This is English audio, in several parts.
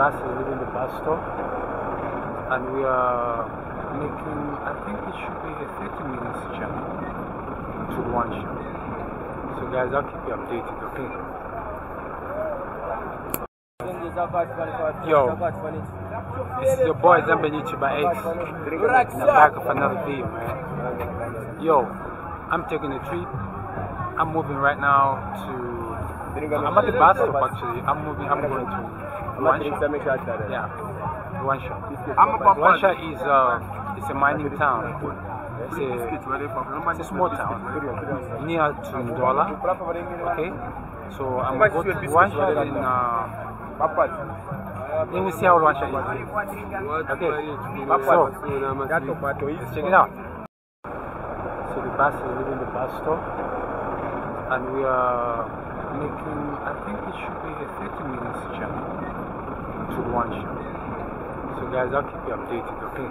bus is leaving the bus stop and we are making, I think it should be a 30 minutes journey to Luanshya. So guys, I'll keep you updated, okay? Yo, this is your boy Zambian YouTuber X in the back of another video, man. Yo, I'm taking a trip. I'm moving right now to. I'm at the bus stop actually. I'm moving. I'm going to one shop. Yeah, Luanshya. One shop is uh, it's a mining town. It's a, it's a small town near to Ndola. Okay, so I'm going to go Luanshya in. Uh, then we see how shot is. Okay, so let's check it out. So the bus is leaving the bus stop, and we are making, I think it should be a 30 minutes journey to one shop. So guys, I'll keep you updated, okay?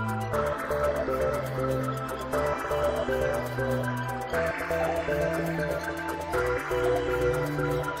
thank you